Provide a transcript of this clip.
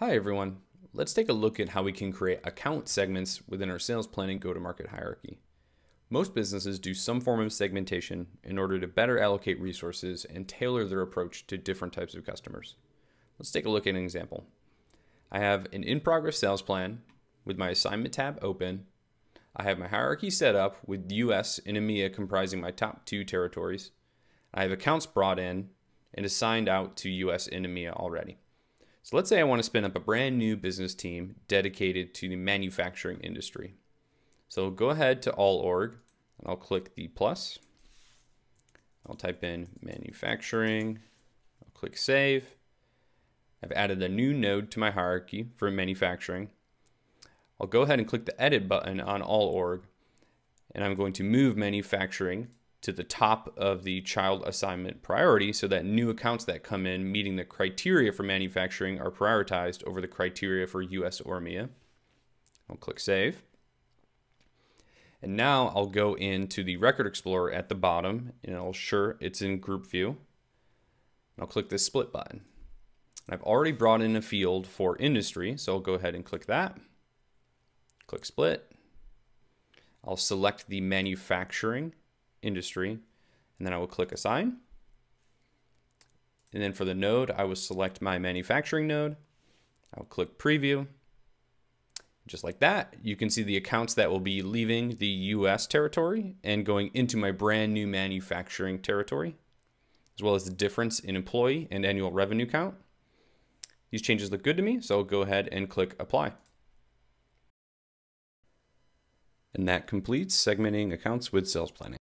Hi everyone. Let's take a look at how we can create account segments within our sales planning go-to-market hierarchy. Most businesses do some form of segmentation in order to better allocate resources and tailor their approach to different types of customers. Let's take a look at an example. I have an in-progress sales plan with my assignment tab open. I have my hierarchy set up with US and EMEA comprising my top two territories. I have accounts brought in and assigned out to US and EMEA already. So let's say I want to spin up a brand new business team dedicated to the manufacturing industry. So go ahead to all org and I'll click the plus. I'll type in manufacturing. I'll click save. I've added a new node to my hierarchy for manufacturing. I'll go ahead and click the edit button on all org and I'm going to move manufacturing to the top of the child assignment priority so that new accounts that come in meeting the criteria for manufacturing are prioritized over the criteria for US or EMEA. I'll click Save. And now I'll go into the Record Explorer at the bottom and I'll sure it's in group view. I'll click this split button. I've already brought in a field for industry, so I'll go ahead and click that. Click split. I'll select the manufacturing industry, and then I will click assign. And then for the node, I will select my manufacturing node. I'll click preview. Just like that, you can see the accounts that will be leaving the US territory and going into my brand new manufacturing territory, as well as the difference in employee and annual revenue count. These changes look good to me, so I'll go ahead and click apply. And that completes segmenting accounts with sales planning.